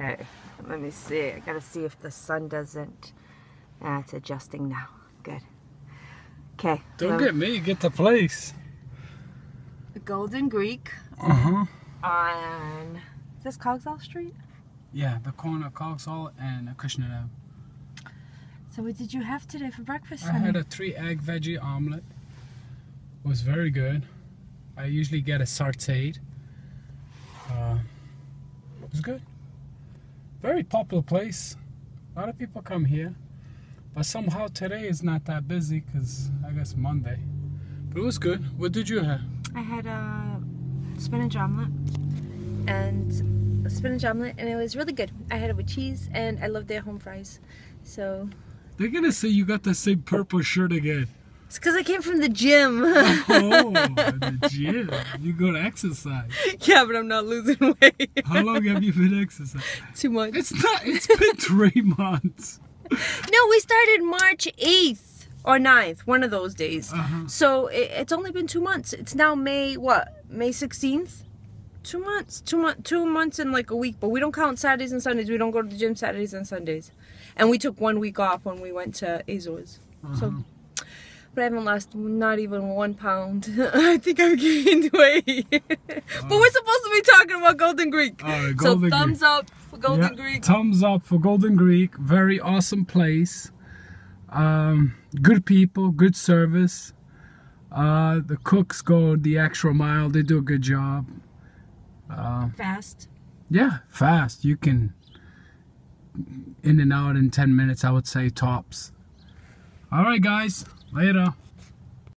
Okay, let me see. I gotta see if the sun doesn't. Ah, it's adjusting now. Good. Okay. Don't get me, get the place. the Golden Greek Uh huh. on. Is this Cogswell Street? Yeah, the corner of Cogswell and Ave. So, what did you have today for breakfast? I had a three egg veggie omelet. It was very good. I usually get a sauteed. Uh, it was good. Very popular place. A lot of people come here. But somehow today is not that busy because I guess Monday. But it was good. What did you have? I had a spinach omelet and a spinach omelet, and it was really good. I had it with cheese, and I love their home fries. So They're gonna say you got the same purple shirt again. It's because I came from the gym. Oh, the gym. You go to exercise. yeah, but I'm not losing weight. How long have you been exercising? Too much. It's not. It's been three months. No, we started March 8th or 9th, one of those days. Uh-huh. So it, it's only been two months. It's now May, what? May 16th? Two months. Two, month, two months and like a week. But we don't count Saturdays and Sundays. We don't go to the gym Saturdays and Sundays. And we took one week off when we went to Azores. So, but I haven't lost not even one pound. I think I've gained weight. but we're supposed to be talking about Golden Greek. Right, so Golden thumbs up for Golden Yeah, Greek. Thumbs up for Golden Greek. Very awesome place. Um, good people, good service. Uh, the cooks go the extra mile. They do a good job. Uh, Fast. yeah, fast. You can in and out in 10 minutes, I would say tops. All right, guys. Later.